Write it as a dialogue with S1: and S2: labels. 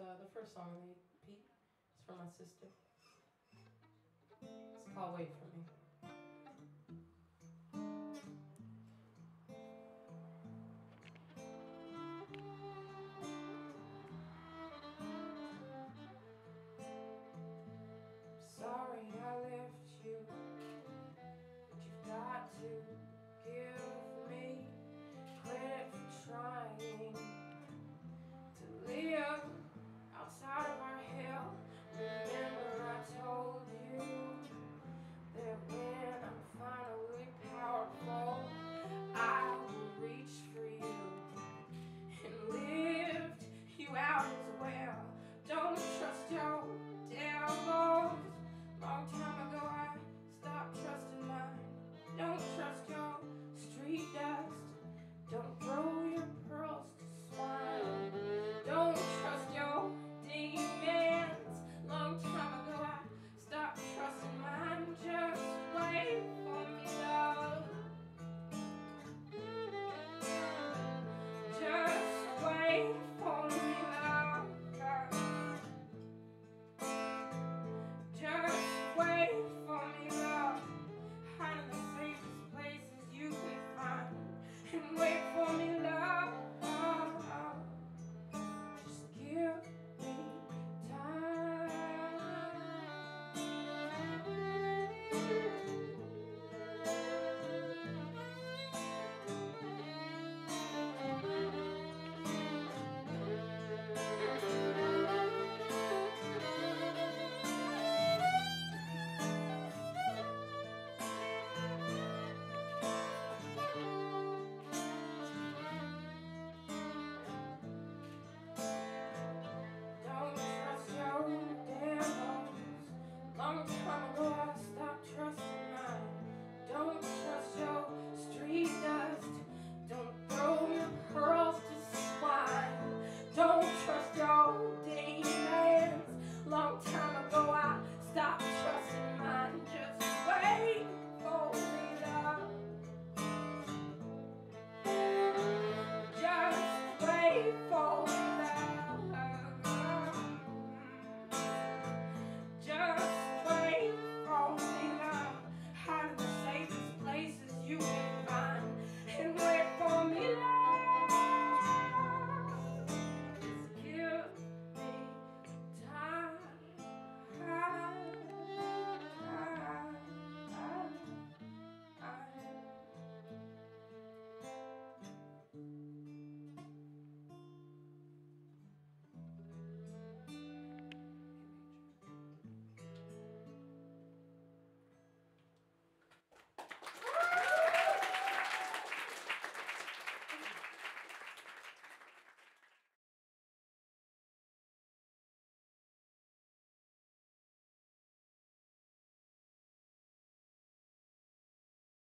S1: uh, the first song on the EP. It's from my sister. It's called Wait For Me.